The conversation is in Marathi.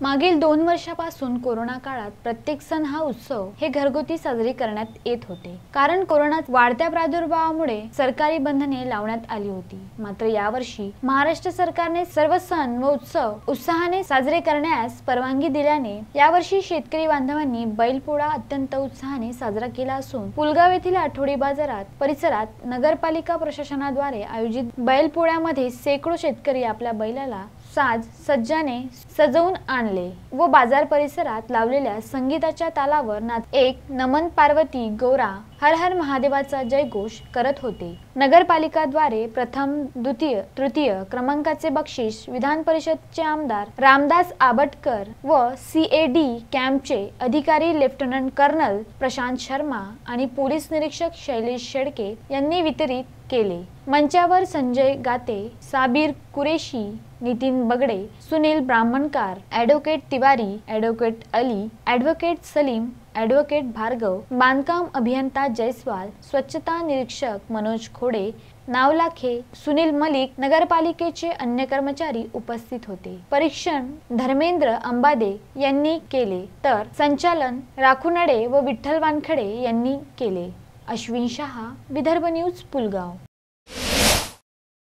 मागील दोन वर्षापासून कोरोना काळात प्रत्येक सण हा उत्सव हे घरगुती साजरे करण्यात येत होते. कारण कोरोनात वाढत्या प्रादुर्भावामुळे सरकारी बंधने लावण्यात आली होती. मात्र यावर्षी महाराष्ट्र सरकारने सर्व सण व उत्सव उत्साहाने साजरे करण्यास परवानगी दिल्याने यावर्षी शेतकरी बांधवांनी बैलपोळा अत्यंत उत्साहाने साजरा केला असून पुलगाव येथील आठवडी बाजारात परिसरात नगरपालिका प्रशासनाद्वारे आयोजित बैलपोळ्यामध्ये शेकडो शेतकरी आपल्या बैलाला साज सज्जाने सजवून आणले व बाजार परिसरात लावलेल्या संगीताच्या तालावर नाच एक नमन पार्वती गौरा हर हर महादेवाचा जयघोष करत होते. नगरपालिकाद्वारे प्रथम द्वितीय तृतीय क्रमांकाचे बक्षीस विधान परिषदचे आमदार रामदास आबटकर व सी ए डी कॅम्पचे अधिकारी लेफ्टनंट कर्नल प्रशांत शर्मा आणि पोलीस निरीक्षक शैलेश शेडके यांनी वितरित केले. मंचावर Sanjay Gate Sabir Qureshi Nitin Bagde Sunil Brahmankar advocate Tiwari advocate Ali advocate Salim advocate Bhargav बांधकाम अभियंता जयस्वाल स्वच्छता निरीक्षक मनोज खोडे नावलाखे सुनील मलिक नगरपालिकेचे अन्य कर्मचारी उपस्थित होते. परीक्षण धर्मेंद्र अंबादे यांनी केले तर संचालन राखुनडे व विठ्ठल वानखडे यांनी केले. अश्विन शहा विदर्भ न्यूज पुलगाव.